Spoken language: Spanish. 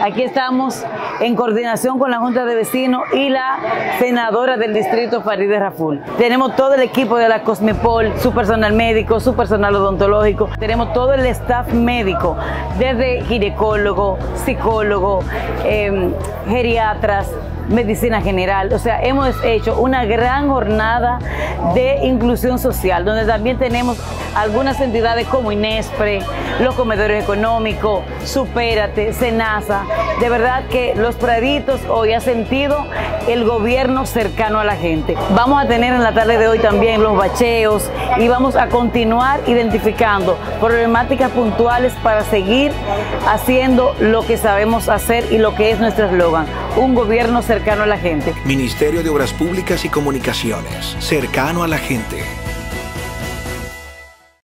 Aquí estamos en coordinación con la Junta de Vecinos y la senadora del distrito Farideh Raful. Tenemos todo el equipo de la Cosmepol, su personal médico, su personal odontológico. Tenemos todo el staff médico, desde ginecólogo, psicólogo, eh, geriatras, medicina general. O sea, hemos hecho una gran jornada de inclusión social, donde también tenemos algunas entidades como INESPRE, los comedores económicos, Supérate, Senasa. De verdad que los Praditos hoy ha sentido el gobierno cercano a la gente. Vamos a tener en la tarde de hoy también los bacheos y vamos a continuar identificando problemáticas puntuales para seguir haciendo lo que sabemos hacer y lo que es nuestro eslogan, un gobierno cercano a la gente. Ministerio de Obras Públicas y Comunicaciones, cercano a la gente.